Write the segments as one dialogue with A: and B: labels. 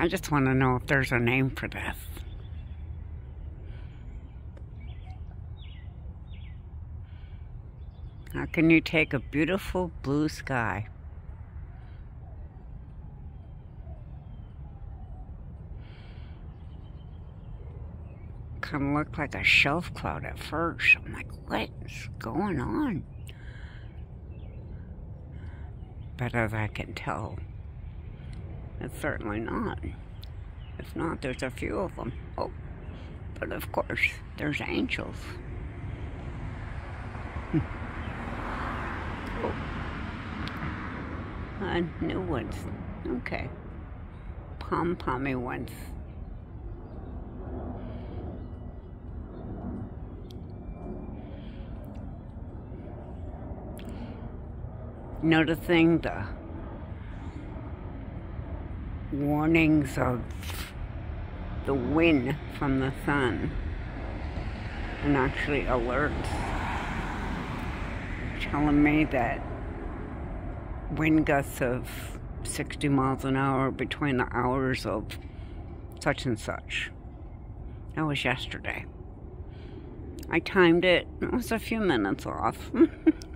A: I just want to know if there's a name for this. How can you take a beautiful blue sky kind of looked like a shelf cloud at first. I'm like, what's going on? But as I can tell, it's certainly not. If not, there's a few of them. Oh, but of course, there's angels. oh. Uh, new ones. Okay. Pom-pommy ones. noticing the warnings of the wind from the sun and actually alerts telling me that wind gusts of 60 miles an hour between the hours of such and such. That was yesterday. I timed it. It was a few minutes off.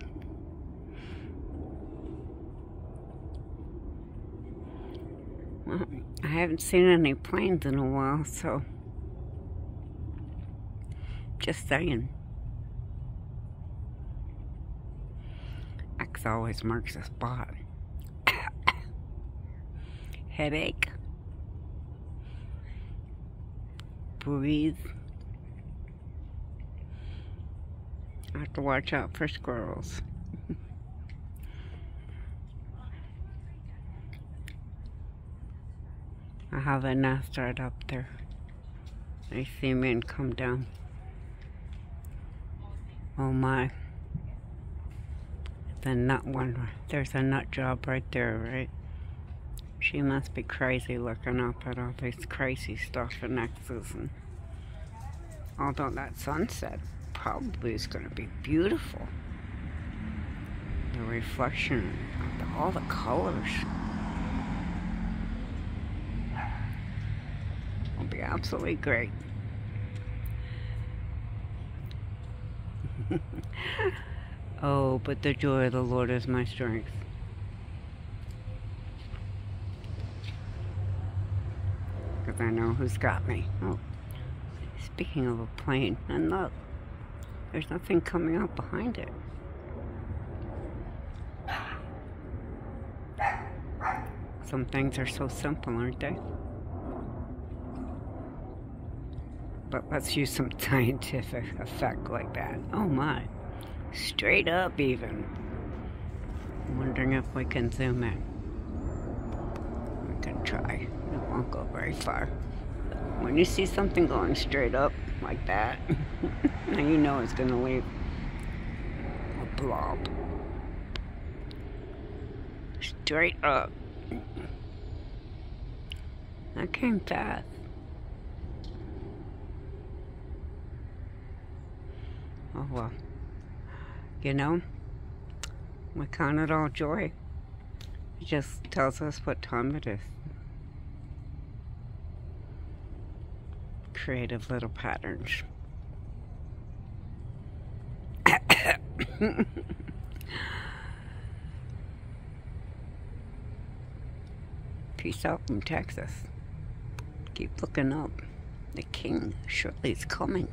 A: I haven't seen any planes in a while, so just saying. X always marks a spot. Headache. Breathe. I have to watch out for squirrels. I have a nest right up there. I see me and come down. Oh my. The nut one. There's a nut job right there, right? She must be crazy looking up at all this crazy stuff in X's. And although that sunset probably is going to be beautiful. The reflection of all the colors. Be absolutely great. oh, but the joy of the Lord is my strength. Because I know who's got me. Oh, speaking of a plane, and look, there's nothing coming up behind it. Some things are so simple, aren't they? But let's use some scientific effect like that. Oh my, straight up even. I'm wondering if we can zoom in. We can try. It won't go very far. When you see something going straight up like that, now you know it's gonna leave a blob. Straight up. That came fast. Oh well. You know, we count it all joy. It just tells us what time it is. Creative little patterns. Peace out from Texas. Keep looking up. The king surely is coming.